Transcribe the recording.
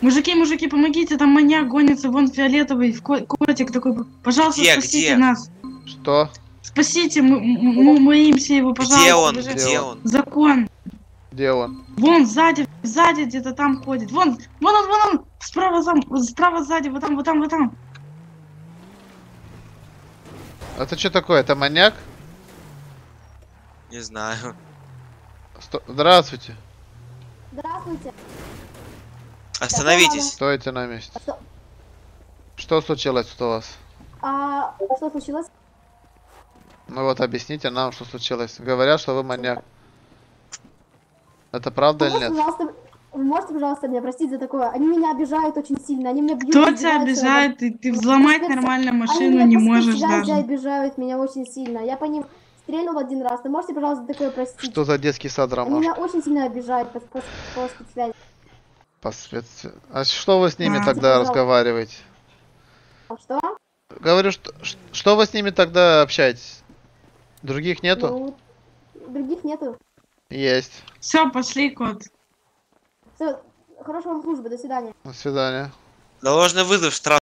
Мужики, мужики, помогите, там маньяк гонится, вон фиолетовый, в ко- котик такой. Пожалуйста, Где, спасите где? нас. Что? Спасите, мы, мы боимся его, пожалуйста. Где он? Где он? Закон. Где он? Вон сзади, сзади где-то там ходит. Вон, вон он, вон он. Справа, там, справа сзади, вот там, вот там, вот там. Это что такое? Это маньяк? Не знаю. Сто- Здравствуйте. Здравствуйте. Остановитесь. Стойте на месте. А что, Что случилось тут у вас? а, что случилось? Ну вот объясните нам, что случилось. Говорят, что вы маньяк. Это правда Вы или нет? пожалуйста, вы можете, пожалуйста, меня простить за такое? Они меня обижают очень сильно, они меня бьют. Кто тебя обижает? Ты, ты взломать Они нормально меня машину не можешь даже. обижают меня очень сильно. Я по ним стрельнул один раз. Вы можете, пожалуйста, такое простить? Что за детский сад, Они Ромашка? меня очень сильно обижают по, по, по спецсвязи. По спец- А что вы с ними А. тогда Пожалуйста. разговариваете? А Что? Говорю, что, что вы с ними тогда общаетесь? Других нету? Ну, других нету. Есть. Все, пошли, кот. Все, хорошего вам службы, до свидания. До свидания. Ложный вызов штраф